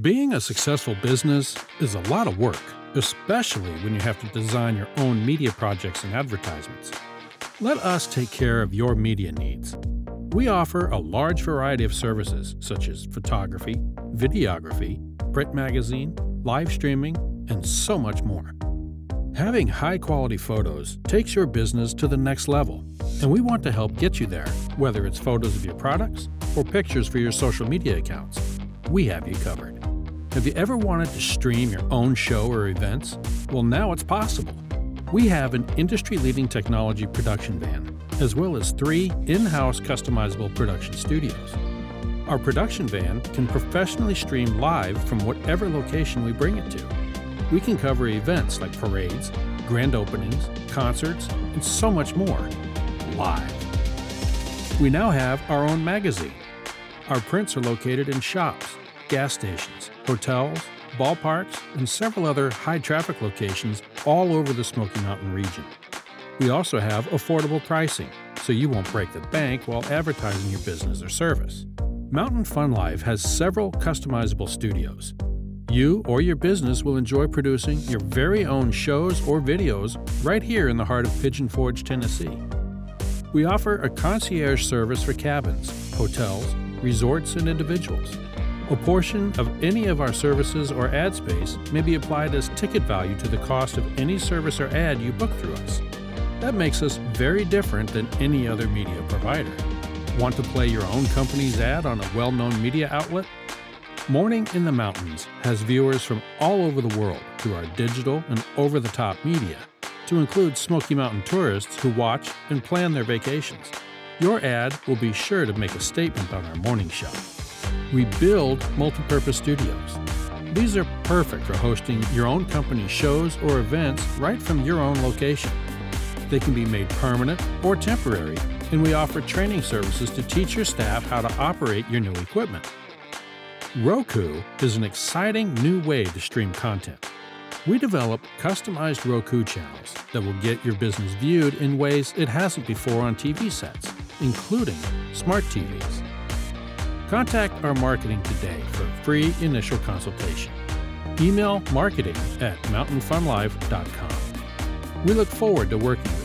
Being a successful business is a lot of work, especially when you have to design your own media projects and advertisements. Let us take care of your media needs. We offer a large variety of services such as photography, videography, print magazine, live streaming, and so much more. Having high quality photos takes your business to the next level, and we want to help get you there, whether it's photos of your products or pictures for your social media accounts. We have you covered. Have you ever wanted to stream your own show or events? Well, now it's possible. We have an industry leading technology production van, as well as three in house customizable production studios. Our production van can professionally stream live from whatever location we bring it to. We can cover events like parades, grand openings, concerts, and so much more live. We now have our own magazine. Our prints are located in shops, gas stations, hotels, ballparks, and several other high traffic locations all over the Smoky Mountain region. We also have affordable pricing, so you won't break the bank while advertising your business or service. Mountain Fun Life has several customizable studios. You or your business will enjoy producing your very own shows or videos right here in the heart of Pigeon Forge, Tennessee. We offer a concierge service for cabins, hotels, resorts, and individuals. A portion of any of our services or ad space may be applied as ticket value to the cost of any service or ad you book through us. That makes us very different than any other media provider. Want to play your own company's ad on a well known media outlet? Morning in the Mountains has viewers from all over the world through our digital and over the top media, to include Smoky Mountain tourists who watch and plan their vacations. Your ad will be sure to make a statement on our morning show. We build multipurpose studios. These are perfect for hosting your own company's shows or events right from your own location. They can be made permanent or temporary, and we offer training services to teach your staff how to operate your new equipment. Roku is an exciting new way to stream content. We develop customized Roku channels that will get your business viewed in ways it hasn't before on TV sets, including smart TVs. Contact our marketing today for free initial consultation. Email marketing at mountainfunlife.com. We look forward to working with you.